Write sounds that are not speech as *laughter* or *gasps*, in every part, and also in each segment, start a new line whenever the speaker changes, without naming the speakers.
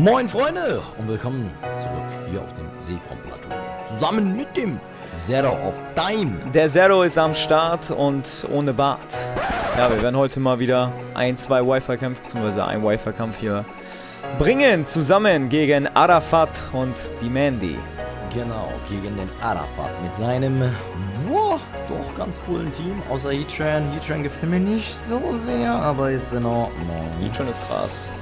Moin Freunde und willkommen zurück hier auf dem Seefront-Plateau. Zusammen mit dem Zero of Time.
Der Zero ist am Start und ohne Bart. Ja, wir werden heute mal wieder ein, zwei Wi-Fi-Kämpfe, beziehungsweise ein Wi-Fi-Kampf hier bringen. Zusammen gegen Arafat und die Mandy.
Genau, gegen den Arafat mit seinem, boah, doch ganz coolen Team. Außer Heatran. Heatran gefällt mir nicht so sehr, aber ist in Ordnung.
Heatran ist krass.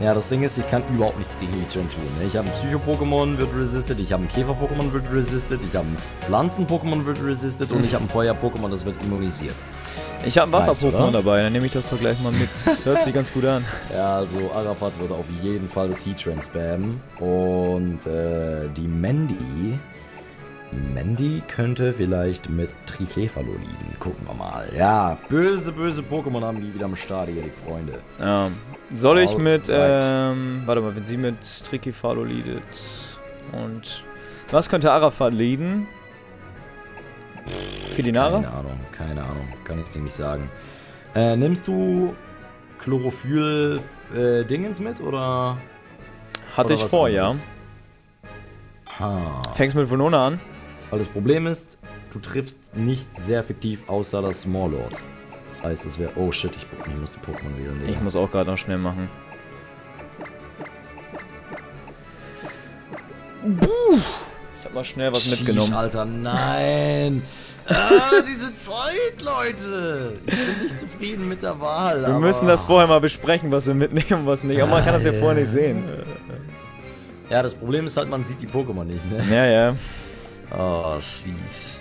Ja, das Ding ist, ich kann überhaupt nichts gegen Heatran tun. ne? Ich habe ein Psycho-Pokémon, wird resisted. Ich habe ein Käfer-Pokémon, wird resisted. Ich habe ein Pflanzen-Pokémon, wird resisted. Und ich habe ein Feuer-Pokémon, das wird immunisiert.
Ich habe ein Wasser-Pokémon dabei, dann nehme ich das doch gleich mal mit. Das *laughs* hört sich ganz gut an.
Ja, also Arafat wird auf jeden Fall das Heatran spammen. Und äh, die Mandy. Mandy könnte vielleicht mit Trikefalo liegen. Gucken wir mal. Ja, böse, böse Pokémon haben die wieder am Start hier, die Freunde.
Ja. Soll ich mit, ähm, warte mal, wenn sie mit Trikifalo leadet und was könnte Arafat leaden? Filinara?
Keine Ahnung, keine Ahnung. Kann ich dir nicht sagen. Äh, nimmst du Chlorophyll-Dingens mit oder?
Hatte
oder
ich vor, ja.
Ha.
Fängst mit Venona an?
Weil das Problem ist, du triffst nicht sehr effektiv außer das Smallord. Das heißt, es wäre. Oh shit, ich, ich muss die Pokémon wählen. Digga.
Ich muss auch gerade noch schnell machen. Ich hab mal schnell was
Sheesh,
mitgenommen.
Alter, nein. *laughs* ah, diese Zeit, Leute. Ich bin nicht zufrieden mit der Wahl.
Wir müssen das vorher mal besprechen, was wir mitnehmen und was nicht. Aber man kann das ja vorher nicht sehen.
Ja, das Problem ist halt, man sieht die Pokémon nicht, ne?
Ja, ja.
Oh, sheesh.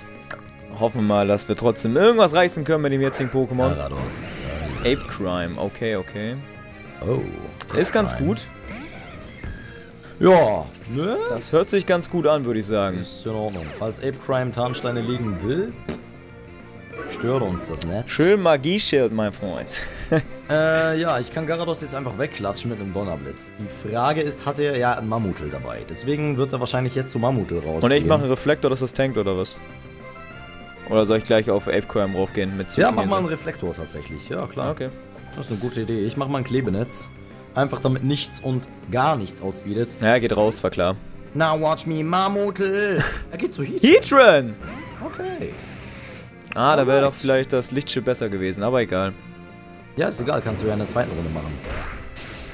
Hoffen wir mal, dass wir trotzdem irgendwas reißen können mit dem jetzigen Pokémon.
Garados.
Ape Crime, okay, okay.
Oh.
Ist ganz
Nein.
gut.
Ja, ne?
Das hört sich ganz gut an, würde ich sagen.
Ist in Ordnung. Falls Ape Crime Tarnsteine legen will, stört uns das nicht.
Schön Magieschild, mein Freund. *laughs*
Äh, ja, ich kann Garados jetzt einfach wegklatschen mit einem Donnerblitz. Die Frage ist, hat er ja ein Mammutel dabei? Deswegen wird er wahrscheinlich jetzt zu Mammutel rausgehen.
Und ich mache einen Reflektor, dass das tankt oder was? Oder soll ich gleich auf Ape Crime draufgehen mit
Ja, mach mal einen Reflektor tatsächlich. Ja, klar.
Okay.
Das ist eine gute Idee. Ich mach mal ein Klebenetz. Einfach damit nichts und gar nichts outspeedet.
Ja, geht raus, war klar.
Now watch me, Mammutel. er geht zu Heat.
Heatran!
Okay.
Ah, da wäre doch vielleicht das Lichtschiff besser gewesen, aber egal.
Ja, ist egal. Kannst du ja in der zweiten Runde machen.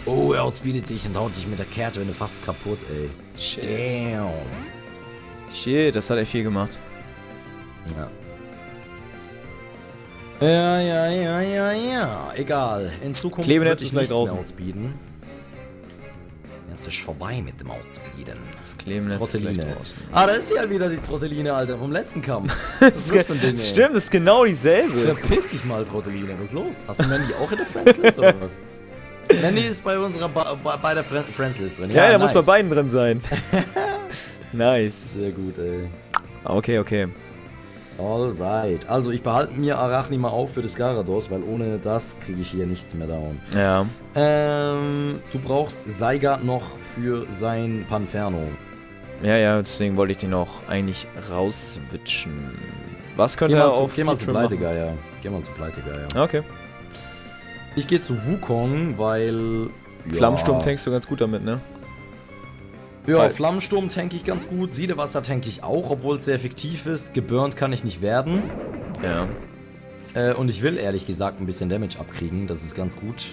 Oh, er outspeedet dich und haut dich mit der Kehrtwende fast kaputt, ey.
Shit.
Damn.
Shit, das hat echt viel gemacht.
Ja. Ja, ja, ja, ja, ja. Egal. In Zukunft
Klebenetz
wird ich
ist gleich
nichts
draußen.
mehr outspeeden. Ist vorbei mit dem Outspeeden.
Das gleich
Trotteline. Ah, da ist sie halt wieder, die Trotteline, Alter, vom letzten Kampf. *laughs* Was ist das Ding?
Stimmt, das ist genau dieselbe.
Verpiss dich mal, Trotteline. Was ist los? Hast du Mandy auch in der Friendslist oder was? *laughs* Mandy ist bei unserer ba bei, der Fri- Friendslist drin.
Ja, der
nice.
muss bei beiden drin sein. *laughs* nice.
Sehr gut, ey.
Okay, okay.
Alright. Also, ich behalte mir Arachni mal auf für das Garados, weil ohne das kriege ich hier nichts mehr down.
Ja.
Ähm, du brauchst Seiga noch für sein Panferno.
Ja, ja, deswegen wollte ich den auch eigentlich rauswitchen. Was könnte er auf
geh mal zu? Pleitegeier. Geh mal zu Pleitegeier.
Okay.
Ich gehe zu Wukong, weil... ja,
Flammensturm tankst du ganz gut damit, ne?
Ja,
Weil-
Flammensturm tank ich ganz gut. Siedewasser tank ich auch, obwohl es sehr effektiv ist. Geburnt kann ich nicht werden.
Ja.
Äh, und ich will ehrlich gesagt ein bisschen Damage abkriegen. Das ist ganz gut.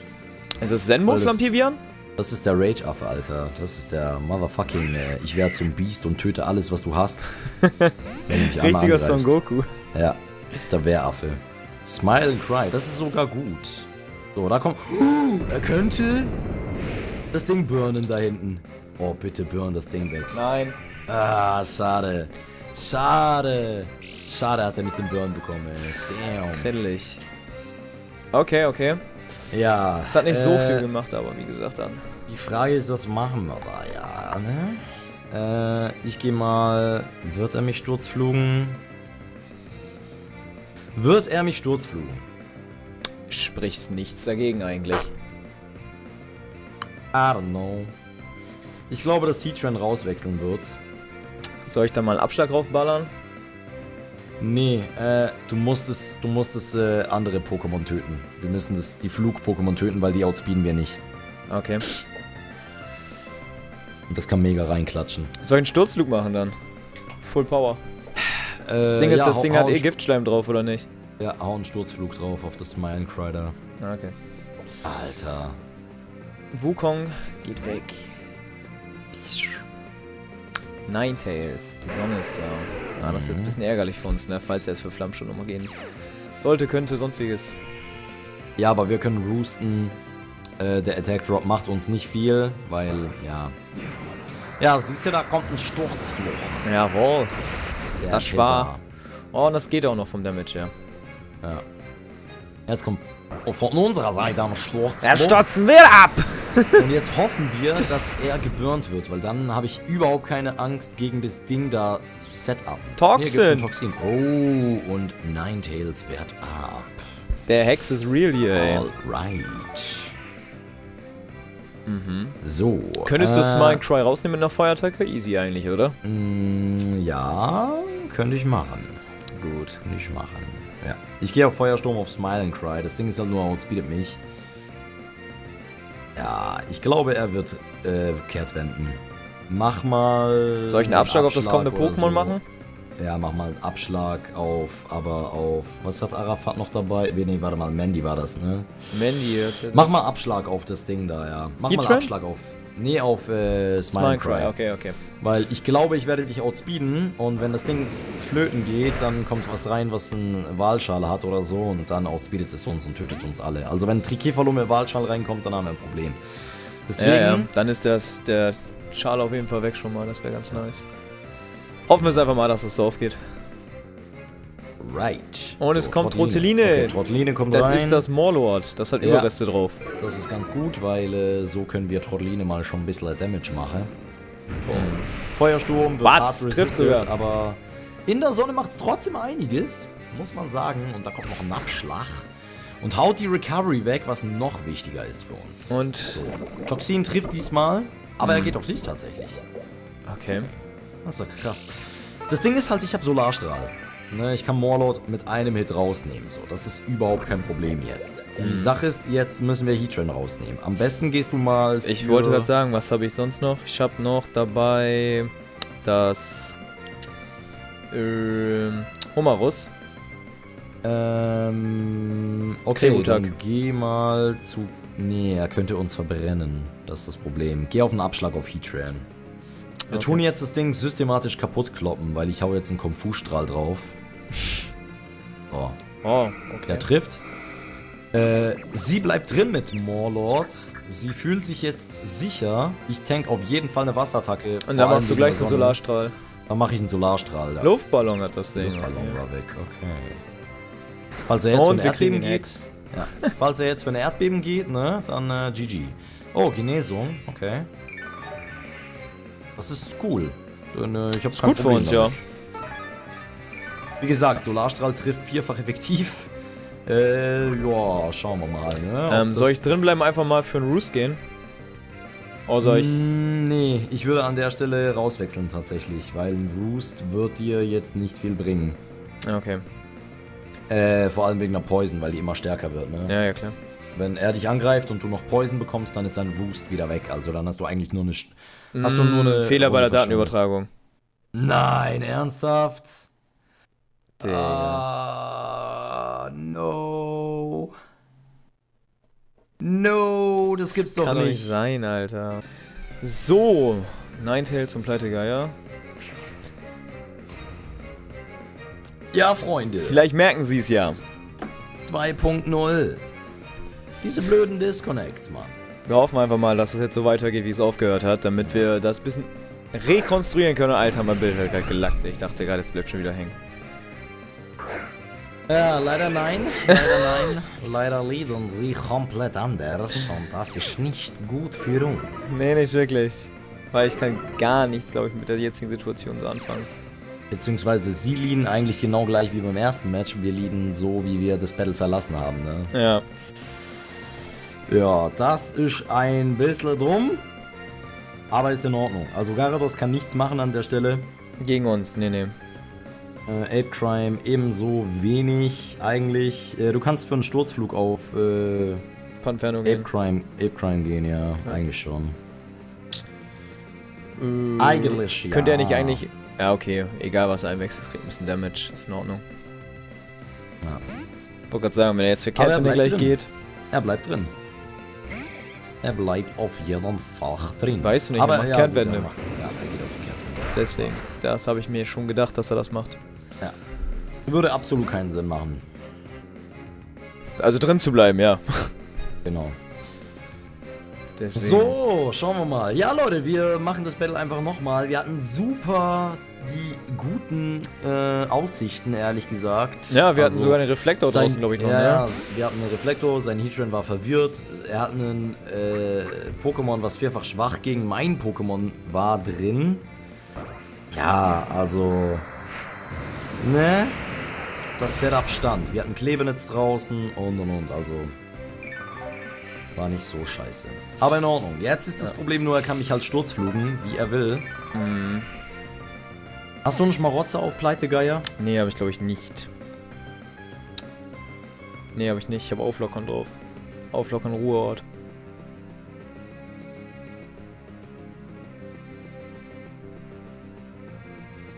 Ist das Zenmo Flampivian?
Das ist der Rage-Affe, Alter. Das ist der Motherfucking... Äh, ich werde zum Beast und töte alles, was du hast. *laughs*
Richtiger Son. Goku.
Ja, ist der Wehraffe. Smile and Cry, das ist sogar gut. So, da kommt... *gasps* er könnte das Ding burnen da hinten. Oh, bitte burn das Ding weg.
Nein.
Ah, schade. Schade. Schade hat er nicht den Burn bekommen, ey. Damn.
Krittelig. Okay, okay.
Ja.
Das hat nicht so
äh,
viel gemacht, aber wie gesagt dann.
Die Frage ist, was machen wir da? Ja, ne? Äh, ich gehe mal... Wird er mich sturzflugen? Wird er mich sturzflugen?
Spricht nichts dagegen eigentlich.
I don't know. Ich glaube, dass Heatran rauswechseln wird.
Soll ich da mal einen Abschlag draufballern?
Nee, äh, du musst es, du musst es äh, andere Pokémon töten. Wir müssen das, die Flug-Pokémon töten, weil die outspeeden wir nicht.
Okay.
Und das kann mega reinklatschen.
Soll ich einen Sturzflug machen dann? Full Power. Das Ding ist, das Ding hat eh Giftschleim drauf, oder nicht?
Ja, hau einen Sturzflug drauf auf das Smile Cry da.
Ah, okay.
Alter.
Wukong geht weg. Ninetales, die Sonne ist da. Ah, das ist jetzt ein bisschen ärgerlich für uns, ne? Falls er es für Flammsturm nochmal gehen sollte, könnte, sonstiges.
Ja, aber wir können roosten. Äh, der Attack Drop macht uns nicht viel, weil, ja. Ja, siehst du, da kommt ein Sturzfluch.
Jawohl.
Der
Das
Pisser.
war- Oh, und das geht auch noch vom Damage her.
Ja. Jetzt kommt auch von unserer Seite ein Sturzfluch.
Er stotzen wir ab!
Und jetzt hoffen wir, dass er geburnt wird, weil dann habe ich überhaupt keine Angst, gegen das Ding da zu setupen.
Toxin.
Nee, Toxin. Oh, und Ninetales wert ab.
Der Hex ist real hier, ey.
Alright. So.
Könntest du
äh,
Smile Cry rausnehmen mit einer Feuerattacke? Easy eigentlich, oder?
Mm, Ja, könnte ich machen.
Gut.
Könnte ich machen. Ja. Ich gehe auf Feuersturm auf Smile and Cry. Das Ding ist halt nur outspeedet mich. Ja, ich glaube, er wird äh, Kehrtwenden. Mach mal.
Soll ich einen Abschlag auf das kommende Pokémon
so.
machen?
Ja, mach mal einen Abschlag auf, aber auf. Was hat Arafat noch dabei? Nee, warte mal, Mandy war das, ne?
Mandy. hat-
Mach mal Abschlag auf das Ding da, ja. Mach mal
Heatran?
Abschlag auf. Nee, auf äh, Smile,
Smile
Cry.
Cry, okay, okay.
Weil ich glaube, ich werde dich outspeeden und wenn das Ding flöten geht, dann kommt was rein, was eine Wahlschale hat oder so und dann outspeedet es uns und tötet uns alle. Also wenn ein Trikefalo mit Wahlschale reinkommt, dann haben wir ein Problem. Deswegen,
Ja, ja. Dann ist das, der Schal auf jeden Fall weg schon mal. Das wäre ganz nice. Hoffen wir es einfach mal, dass es so aufgeht.
Right.
Und es kommt Trotteline.
Okay, Trotteline kommt
Das
rein.
ist das Morlord. Das hat
Ja.
Überreste drauf.
Das ist ganz gut, weil äh, so können wir Trotteline mal schon ein bisschen Damage machen. So. Feuersturm wird
Batz,
hart
trifft sogar.
aber in der Sonne macht es trotzdem einiges, muss man sagen. Und da kommt noch ein Abschlag und haut die Recovery weg, was noch wichtiger ist für uns.
Und.
so. Toxin trifft diesmal, aber
Mhm.
er geht auf dich tatsächlich.
Okay.
Das ist doch krass. Das Ding ist halt, ich habe Solarstrahl. Ne, ich kann Morlord mit einem Hit rausnehmen. So, das ist überhaupt kein Problem jetzt. Die
Mhm.
Sache ist, jetzt müssen wir Heatran rausnehmen. Am besten gehst du mal.
Ich wollte gerade sagen, was habe ich sonst noch? Ich habe noch dabei das. Ähm. Homarus.
Ähm. Okay,
Kreutag.
dann geh mal zu. Nee, er könnte uns verbrennen. Das ist das Problem. Geh auf einen Abschlag auf Heatran. Wir
Okay.
tun jetzt das Ding systematisch kaputt kloppen, weil ich hau jetzt einen Kung-Fu-Strahl drauf. Oh,
Oh,
der
okay.
trifft. Äh, sie bleibt drin mit Morlord. Sie fühlt sich jetzt sicher. Ich tank auf jeden Fall eine Wasserattacke.
Und dann machst du gleich
der
den
Sonne.
Solarstrahl.
Dann mache ich einen Solarstrahl. Da.
Luftballon hat das Ding.
Luftballon
okay.
war weg, okay. Falls er jetzt für
Und
ein
wir kriegen
Erdbeben
einen
geht, ja, falls er jetzt für ein Erdbeben geht, ne, dann äh, GG. Oh, Genesung, okay. Das ist cool. Dann, äh, ich hab
Ist gut für
Problem
uns, ja.
damit. Wie gesagt, Solarstrahl trifft vierfach effektiv. *laughs* Äh, ja, schauen wir mal, ne?
Ähm, soll ich
das-
drin bleiben, einfach mal für einen Roost gehen? Oder soll ich.
Mm, Nee, ich würde an der Stelle rauswechseln tatsächlich, weil ein Roost wird dir jetzt nicht viel bringen.
Ja, Okay.
Äh, vor allem wegen der Poison, weil die immer stärker wird, ne?
Ja, ja, klar.
Wenn er dich angreift und du noch Poison bekommst, dann ist dein Roost wieder weg. Also dann hast du eigentlich nur eine. Hast du nur eine
Mm, Fehler bei der Datenübertragung.
Nein, ernsthaft?
Digga.
Ah, no. No, das gibt's doch
Kann
nicht.
nicht sein, Alter. So. Ninetales und Pleitegeier.
Ja, Freunde.
Vielleicht merken sie es ja.
2.0. Diese blöden Disconnects, Mann.
Wir hoffen einfach mal, dass es jetzt so weitergeht, wie es aufgehört hat, damit wir das ein bisschen rekonstruieren können. Alter, mein Bild hat gerade gelackt. Ich dachte gerade, es bleibt schon wieder hängen.
Ja, leider nein. Leider nein. *laughs* leider lieben sie komplett anders und das ist nicht gut für uns.
Nee, nicht wirklich. Weil ich kann gar nichts, glaube ich, mit der jetzigen Situation so anfangen.
Beziehungsweise sie liegen eigentlich genau gleich wie beim ersten Match. Wir liegen so, wie wir das Battle verlassen haben, ne?
Ja.
Ja, das ist ein bisschen dumm. Aber ist in Ordnung. Also Garados kann nichts machen an der Stelle.
Gegen uns, nee, nee.
Äh, Ape Crime ebenso wenig eigentlich. Äh, du kannst für einen Sturzflug auf äh,
Panferno
Ape
gehen.
Crime, Ape Crime gehen, ja, eigentlich schon.
Äh,
Eigentlich ja.
Könnte er nicht eigentlich... Ja, okay. Egal, was er einwechselt, kriegt ein bisschen Damage. Ist in Ordnung.
Ja.
Wollte gerade sagen, wenn er jetzt für
bleibt
gleich
drin.
geht...
Er bleibt drin. Er bleibt auf jeden Fall drin.
Weißt du nicht, er
Aber
macht
ja,
Kehrtwende.
Gut, er macht, ja, er geht auf die Kehrtwende.
Deswegen. Das habe ich mir schon gedacht, dass er das macht.
Würde absolut keinen Sinn machen.
Also drin zu bleiben, ja.
Genau.
Deswegen.
So, schauen wir mal. Ja, Leute, wir machen das Battle einfach nochmal. Wir hatten super die guten äh, Aussichten, ehrlich gesagt.
Ja, wir hatten
Also,
sogar einen Reflektor
sein-
draußen, glaube ich, noch.
ja,
ne?
ja, wir hatten einen Reflektor, sein Heatran war verwirrt. Er hat einen äh, Pokémon, was vierfach schwach gegen mein Pokémon war drin. Ja, also. Ne? Das Setup stand. Wir hatten Klebenetz draußen und und und. Also. War nicht so scheiße. Aber in Ordnung. Jetzt ist das Problem nur, er kann mich halt sturzflugen, wie er will.
Mhm.
Hast du einen Schmarotzer auf Pleitegeier?
Nee, habe ich glaube ich nicht. Nee, habe ich nicht. Ich habe Auflockern drauf. Auflockern Ruheort.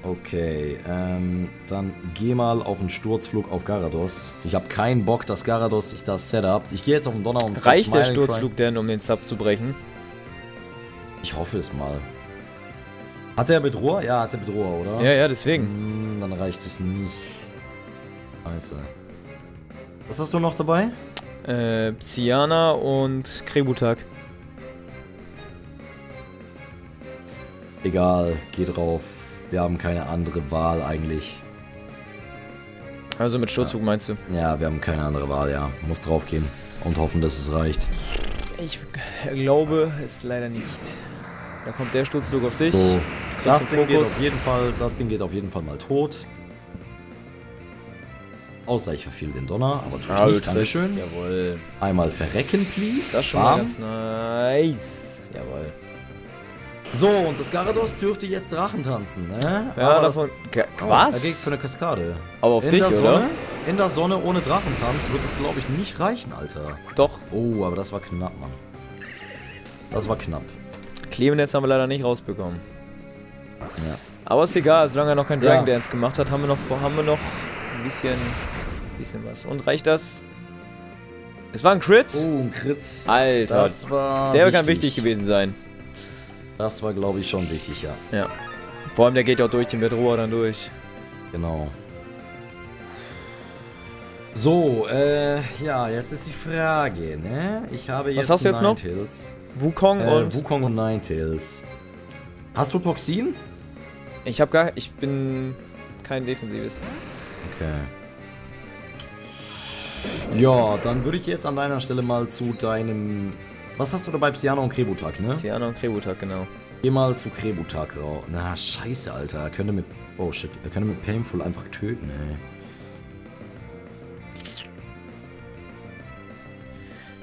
Okay, ähm, dann geh mal auf einen Sturzflug auf Garados. Ich habe keinen Bock, dass Garados sich das Setup. Ich gehe jetzt auf den Donner und
Reicht der Sturzflug denn, um den Sub zu brechen?
Ich hoffe es mal. Hat er Bedroher? Ja, hat er Bedroher, oder?
Ja, ja, deswegen.
Hm, dann reicht es nicht. Scheiße. Was hast du noch dabei?
Äh, Psyana und Krebutak.
Egal, geh drauf. Wir haben keine andere Wahl eigentlich.
Also mit Sturzflug meinst du?
Ja, wir haben keine andere Wahl, ja. Muss drauf gehen und hoffen, dass es reicht.
Ich glaube es leider nicht. Da kommt der Sturzflug auf dich.
So, das Ding geht auf jeden Fall, das Ding geht auf jeden Fall mal tot. Außer ich verfehl den Donner, aber tu ich nicht. Dankeschön.
Jawohl.
Einmal verrecken, please.
Das ist schon mal ganz nice. Jawohl.
So, und das Garados dürfte jetzt Drachen tanzen, ne?
Ja,
Aber
davon.
Das, oh, Er geht
was?
für eine Kaskade.
Aber auf
in
dich,
der
oder?
Sonne, In der Sonne ohne Drachentanz wird es, glaube ich, nicht reichen, Alter.
Doch.
Oh, aber das war knapp, Mann. Das war knapp.
Klebenetz haben wir leider nicht rausbekommen.
Ja.
Aber ist egal, solange er noch keinen
Ja.
Dragon Dance gemacht hat, haben wir noch haben wir noch ein bisschen, bisschen was. Und reicht das? Es war ein Crit?
Oh, ein Crit.
Alter,
Das war
der kann wichtig gewesen sein.
Das war, glaube ich, schon wichtig, ja.
Ja. Vor allem, der geht ja auch durch den Bedroher dann durch.
Genau. So, äh, ja, jetzt ist die Frage, ne? Ich habe jetzt
hast du jetzt noch? Wukong
Äh,
und...
Wukong und Ninetales. Hast du Toxin?
ich hab gar... Ich bin kein Defensives.
Okay. Ja, dann würde ich jetzt an deiner Stelle mal zu deinem... Was hast du dabei? Psyana und Krebutak, ne?
Siana und Krebutak, genau.
Geh mal zu Krebutak raus. Na, scheiße, Alter. Er könnte mit... Oh, shit. Er könnte mit Painful einfach töten, ey.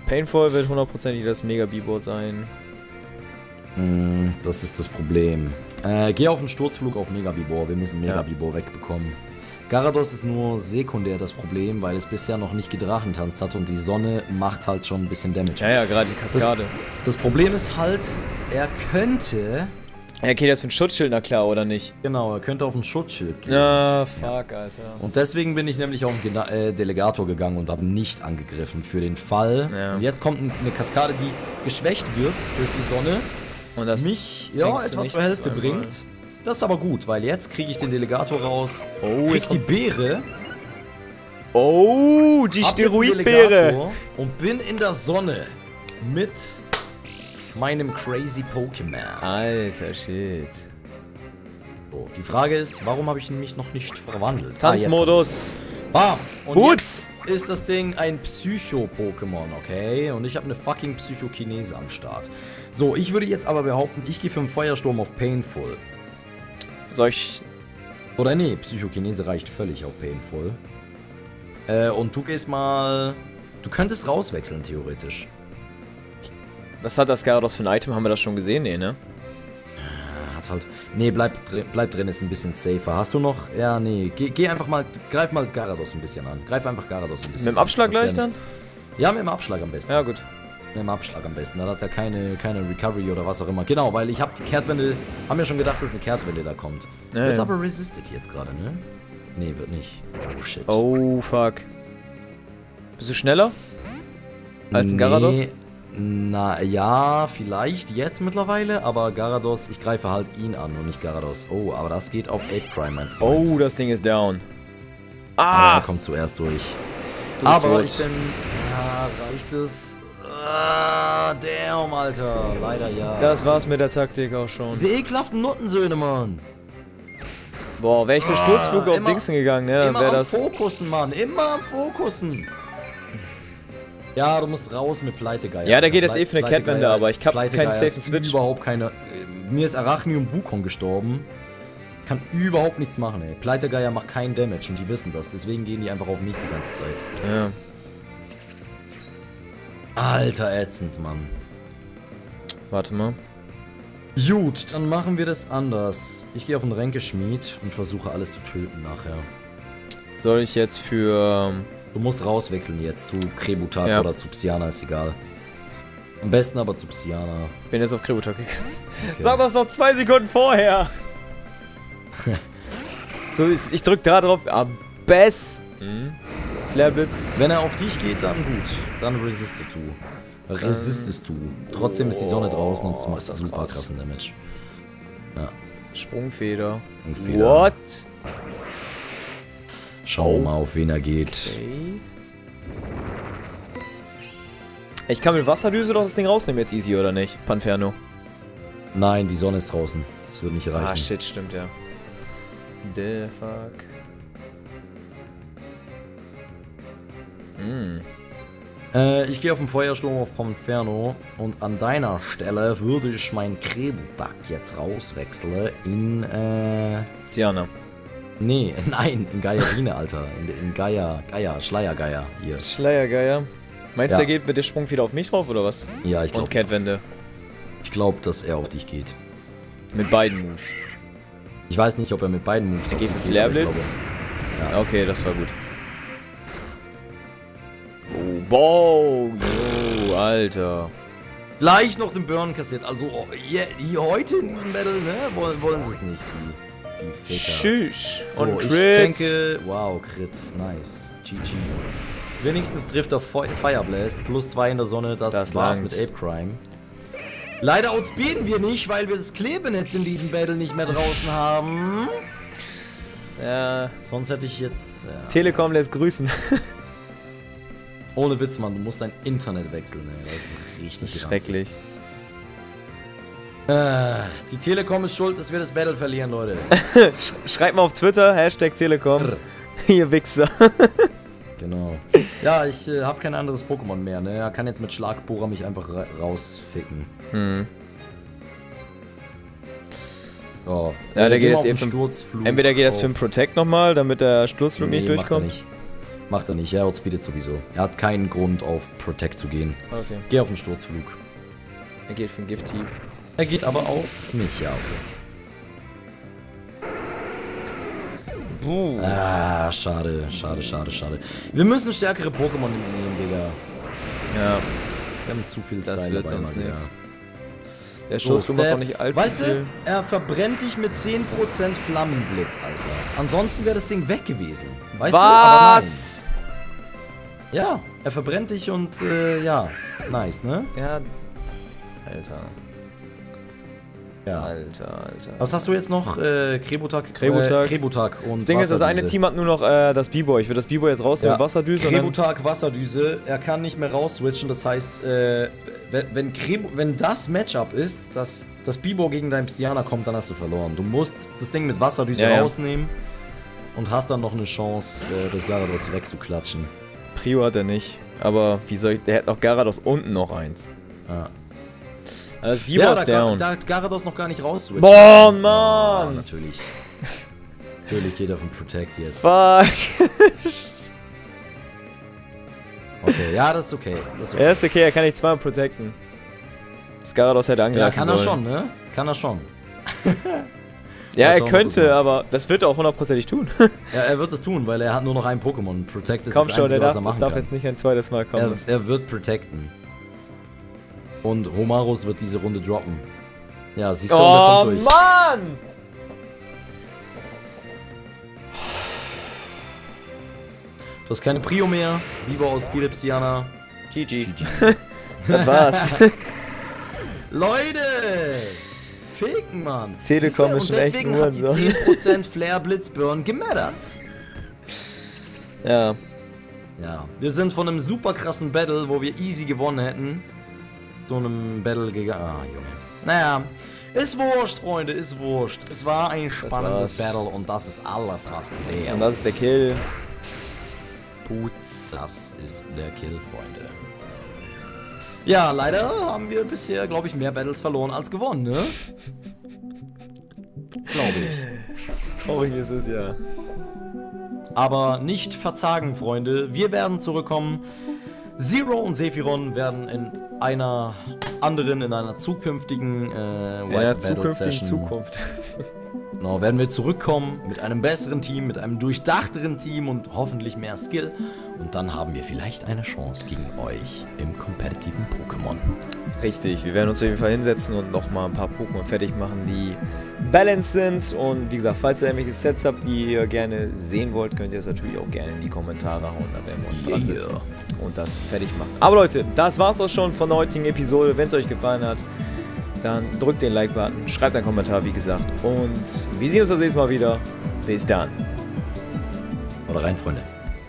Painful wird hundertprozentig das mega Bebo sein.
Hm, das ist das Problem. Äh, geh auf den Sturzflug auf Megabibor. Wir müssen
Ja.
Megabibor wegbekommen. Garados ist nur sekundär das Problem, weil es bisher noch nicht gedrachentanzt hat und die Sonne macht halt schon ein bisschen Damage.
Ja, ja, gerade die Kaskade.
Das Problem ist halt, er könnte...
Ja, okay, das für ein Schutzschild, na klar, oder nicht?
Genau, er könnte auf ein Schutzschild gehen.
Na, fuck, Alter.
Und deswegen bin ich nämlich auf den äh, Delegator gegangen und habe nicht angegriffen für den Fall.
Ja.
Und jetzt kommt ein- eine Kaskade, die geschwächt wird durch die Sonne.
Und das...
mich ja, etwa zur Hälfte bringt. Das ist aber gut, weil jetzt kriege ich den Delegator raus,
Oh,
krieg die. Beere,
Oh, die Steroidbeere.
Und bin in der Sonne mit meinem crazy Pokémon.
Alter, shit.
So, die Frage ist, warum habe ich mich noch nicht verwandelt?
Tanzmodus.
Ah, Bam! Und jetzt ist das Ding ein Psycho-Pokémon, okay? Und ich habe eine fucking Psychokinese am Start. So, ich würde jetzt aber behaupten, ich gehe für einen Feuersturm auf Painful.
Soll ich...
Oder nee, Psychokinese reicht völlig auf Painful. Äh, und du gehst mal... Du könntest rauswechseln, theoretisch.
Was hat das Gyarados für ein Item? Haben wir das schon gesehen? Nee, ne?
Hat halt... Nee, bleib, drin- bleib drin, ist ein bisschen safer. Hast du noch... Ja, nee. Geh, geh einfach mal... Greif mal Garados ein bisschen an. Greif einfach Garados ein bisschen
Mit dem
an.
Abschlag
Das
gleich dann?
Ja, mit dem Abschlag am besten.
Ja, gut.
Im Abschlag am besten. Da hat er keine, keine Recovery oder was auch immer. Genau, weil ich habe die Kehrtwende, haben wir schon gedacht, dass eine Kehrtwende da kommt.
Ja,
wird
ja.
aber resisted jetzt gerade, ne? Nee, wird nicht. Oh shit.
Oh, fuck. Bist du schneller? Als ein Garados?
Nee, Na ja, vielleicht jetzt mittlerweile, aber Garados, ich greife halt ihn an und nicht Garados. Oh, aber das geht auf Ape Crime, mein Freund.
Oh, das Ding ist down.
Aber
Ah!
er kommt zuerst durch.
Du
Aber ich bin. Ja, reicht es? Ah, damn, Alter. Leider ja.
Das war's mit der Taktik auch schon.
Diese ekelhaften Nuttensöhne, Mann.
Boah, wäre ich für Sturzflug auf
immer-
Dingsen gegangen, ne, dann
Immer
wäre
am
das...
Fokussen, Mann. Immer am Fokussen. Ja, du musst raus mit Pleitegeier.
Ja, der geht jetzt eh für eine Kettwende, aber ich hab keinen safen
ist
Switch.
Überhaupt keine. Mir ist Arachnium Wukong gestorben. Kann überhaupt nichts machen, ey. Pleitegeier macht keinen Damage und die wissen das. Deswegen gehen die einfach auf mich die ganze Zeit.
Ja.
Alter, ätzend, Mann.
Warte mal.
Gut, dann machen wir das anders. Ich gehe auf den Ränkeschmied und versuche alles zu töten nachher.
Soll ich jetzt für... ähm,
Du musst rauswechseln jetzt zu Krebutak
Ja.
oder zu Psyana, ist egal. Am besten aber zu Psyana.
Bin jetzt auf Krebutak gegangen.
Okay.
Sag das noch zwei Sekunden vorher! *laughs* so, ich, ich drück da drauf. Am besten. Flareblitz.
Wenn er auf dich geht, dann gut. Dann resistest du. Resistest du. Trotzdem ist die Sonne draußen und es macht
ist das
super
krass.
krassen Damage.
Sprungfeder.
Sprungfeder.
What?
Schau mal, auf wen er geht.
Okay. Ich kann mit Wasserdüse doch das Ding rausnehmen jetzt easy, oder nicht? Panferno.
Nein, die Sonne ist draußen. Das wird nicht reichen.
Ah, shit, stimmt, ja. The fuck. Hm.
Äh, ich gehe auf den Feuersturm auf Pomferno und an deiner Stelle würde ich meinen Krebutak jetzt rauswechseln in, äh...
Ciana.
Nee, *laughs* nein, in Gaia-Rine, Alter. In, in Gaia, Gaia, Schleiergeier hier.
Schleiergeier. Meinst du,
Ja.
der geht mit der Sprung wieder auf mich drauf, oder was?
Ja, ich
Und
glaube,
Kettwende.
ich glaub, dass er auf dich geht.
Mit beiden Moves.
Ich weiß nicht, ob er mit beiden Moves auf
geht mit
glaube- Ja.
Okay, das war gut. Oh, bow. Oh, Alter.
Gleich noch den Burn kassiert. Also, oh, je- die heute in diesem Battle, ne, wollen, wollen sie es nicht, die, die Ficker.
Tschüss.
So,
Und
ich
Crit.
denke, wow, Crit, nice. GG. Wenigstens trifft er Fe Fire Blast, plus 2 in der Sonne, das,
Das
war's
langt.
mit Ape Crime. Leider outspeeden wir nicht, weil wir das Klebenetz in diesem Battle nicht mehr draußen haben.
Ja.
Sonst hätte ich jetzt. Ja.
Telekom lässt grüßen. *laughs*
Ohne Witz, Mann, du musst dein Internet wechseln, ey. Das ist richtig
Das ist schrecklich.
Äh, die Telekom ist schuld, dass wir das Battle verlieren, Leute. *laughs*
Sch schreibt mal auf Twitter, Hashtag Telekom. *laughs* Ihr Wichser. *laughs*
Genau. Ja, ich äh, habe kein anderes Pokémon mehr, ne? Er kann jetzt mit Schlagbohrer mich einfach ra rausficken.
Hm.
So.
Ja, der
geh
geht jetzt eben für-
Sturzflug
Entweder geht das für den Protect nochmal, damit der Sturzflug nicht
Nee, Macht er
durchkommt.
nicht. Macht er nicht, er outspeedet sowieso. Er hat keinen Grund auf Protect zu gehen.
Okay.
Geh auf den Sturzflug.
Er geht für den Gift-Typ.
Er geht aber auf mich, ja, okay.
Uh.
Ah, schade, schade, schade, schade. Wir müssen stärkere Pokémon nehmen, Digga.
Ja,
Wir haben zu viel
das
Style
wird
dabei
sonst nichts. Der
So,
Sturzflug macht doch nicht allzu
Weißt
viel.
du, er verbrennt dich mit 10% Flammenblitz, Alter. Ansonsten wäre das Ding weg gewesen. Weißt du?
Was?
nein. Ja, er verbrennt dich und äh, ja, nice, ne?
Ja. Alter.
Ja.
Alter, Alter.
Was hast du jetzt noch? Äh, Krebutak?
Krebutak.
Äh, Krebutak und
Das Ding ist, das eine. Team hat nur noch äh, das B-Boy. Ich würde das B-Boy jetzt rausnehmen
Ja.
mit Wasserdüse.
Krebutak, Wasserdüse. Er kann nicht mehr rausswitchen. Das heißt, äh, wenn, wenn, Krebu wenn das Matchup ist, dass das Bibo gegen dein Psyana kommt, dann hast du verloren. Du musst das Ding mit Wasserdüse
Ja, ja.
rausnehmen und hast dann noch eine Chance, äh, das Gyarados wegzuklatschen.
Prio hat er nicht. Aber wie soll ich... Der hat noch Garados unten noch eins.
Ja,
das B-Boy
ja
ist
da,
down.
da hat Gyarados noch gar nicht rausswitchen.
Boah,
Ja,
Mann!
natürlich. natürlich geht er von Protect jetzt.
Fuck.
Okay, ja, das ist okay. Das ist okay.
Er ist okay, er kann nicht zweimal protecten. Das Garados hätte
Ja,
angreifen
kann er
sollen.
schon, ne? Kann er schon. *laughs*
Ja, er könnte,
er
aber das wird er auch hundertprozentig tun. *laughs*
Ja, er wird es tun, weil er hat nur noch ein Pokémon. Protect ist
Komm
das
schon,
Einzige, was
darf,
er
das
machen
darf
kann.
jetzt nicht ein zweites Mal kommen.
Er, er wird protecten. Und Romarus wird diese Runde droppen. Ja, siehst du,
Oh,
kommt durch.
Mann!
Du hast keine Prio mehr. Lieber Old Speedipsianer.
GG. *laughs* Das war's. *laughs*
Leute! Ficken, Mann.
Telekom ist schon
Und
echt
deswegen
ein
hat die
Hurensohn.
10% Flair Blitzburn gemattert.
ja.
Ja, wir sind von einem super krassen Battle, wo wir easy gewonnen hätten, zu einem Battle gegangen. Ah, Junge. Naja, ist wurscht, Freunde, ist wurscht. Es war ein spannendes. Battle und das ist alles, was zählt.
Und das ist der Kill. Boots.
Das ist der Kill, Freunde. Ja, leider haben wir bisher, glaube ich, mehr Battles verloren als gewonnen, ne? glaube ich. *laughs*
Traurig ist es ja.
Aber nicht verzagen, Freunde. Wir werden zurückkommen. Zero und Sephiron werden in einer anderen, in einer zukünftigen äh,
In
Wife
der
Battle
zukünftigen. Zukunft. *laughs*
Genau, werden wir zurückkommen mit einem besseren Team, mit einem durchdachteren Team und hoffentlich mehr Skill. Und dann haben wir vielleicht eine Chance gegen euch im kompetitiven Pokémon.
Richtig, wir werden uns auf jeden Fall hinsetzen und nochmal ein paar Pokémon fertig machen, die balanced sind. Und wie gesagt, falls ihr irgendwelche Sets habt, die ihr gerne sehen wollt, könnt ihr das natürlich auch gerne in die Kommentare hauen. Dann werden wir uns dran
Yeah.
setzen und das fertig machen. Aber Leute, das war's doch schon von der heutigen Episode. Wenn es euch gefallen hat, dann drückt den Like-Button, schreibt einen Kommentar, wie gesagt. Und wir sehen uns das nächste Mal wieder. Bis dann.
Oder rein, Freunde.